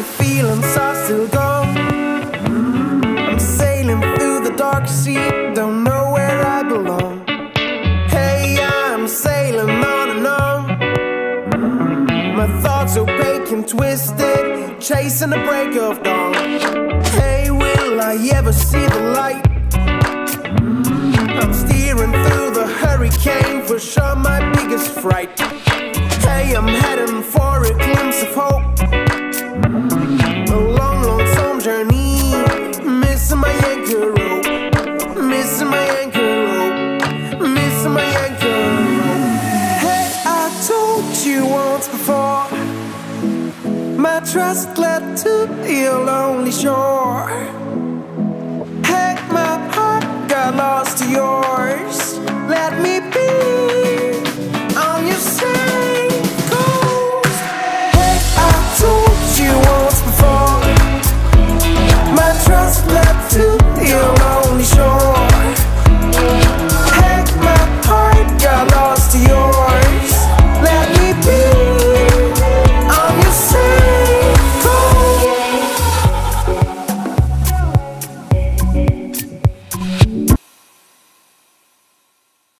funny feelings are still gone. I'm sailing through the dark sea, don't know where I belong. Hey, I'm sailing on and on. My thoughts opaque and twisted, chasing the break of dawn. Hey, will I ever see the light? I'm steering through the hurricane, for sure my biggest fright. Hey, I'm heading you once before, my trust led to your lonely shore.